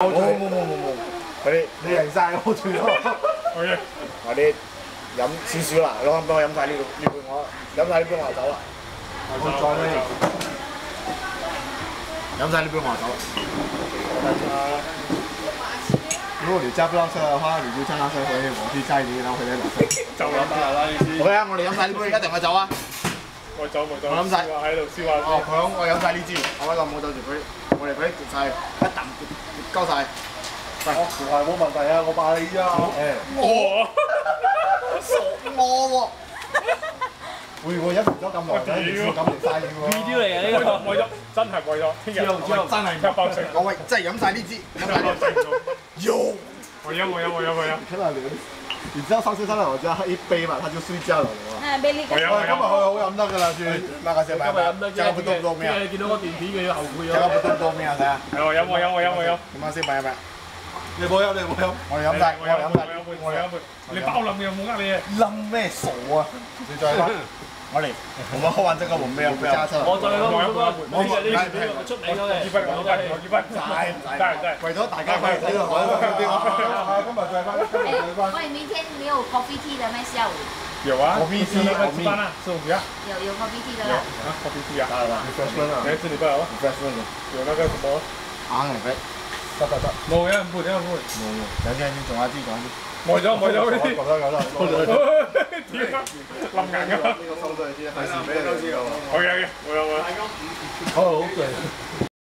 冇冇冇冇冇，佢哋你贏晒我最多。好嘅，我哋飲少少啦，攞幫我飲晒呢呢杯我飲晒呢杯我就走啦。我再呢？飲晒呢杯我就走了。如果你揸不到車的話，你就叫他車回，我去載你，然後回來攞車。就咁啦啦，意思。OK 啊，我哋飲晒呢杯，一定去走啊！我走冇走。我諗晒喺度燒下哦，佢講我飲晒呢支，我喺度冇走住佢，我哋佢跌晒，一啖跌鳩晒。我係冇問題啊，我拜你啫。誒，我傻我喎！會唔會飲咗咁耐，忍唔知咁嚟曬料喎 video 嚟嘅呢個。為咗真係為咗聽日知道知道真係一百成，我喂，真係飲晒呢支，飲曬呢支。喲！我飲我飲我飲我飲，看到你，你知道上次上到我家喝一杯嘛，他就睡覺了嘛。那俾你我飲我我今日去飲。好飲得㗎啦，住那個先不多啊？你見到個段片佢要後悔加個不咗。多多咩啊？睇下，係我飲我飲我飲我飲。點啊先？你冇飲，你冇飲。我哋飲晒，我哋飲晒，我我哋飲杯。你包冧又冇呃你啊？冧咩傻啊？你再嚟，我嚟，我們喝完這個，我們要不加車。我再講嗰個，我我結婚我我話。今日再翻，今日再翻。哎，我哋明天你有 coffee tea 的吗？下午有啊。我必須那個吃飯啊，師傅不要。有有 coffee tea 的。啊，coffee tea 啊。你 fresh 啦，你這禮拜有啊？你啦，有那个什麼？硬嚟嘅，得得得，冇嘅，唔會，唔會。冇冇，等陣先，仲有啲，仲有啲。冇咗，冇咗嗰啲。覺得有啦，屌，冧硬㗎。呢個收咗先，費事俾你知道。好嘅，好嘅，我有我有。好好對。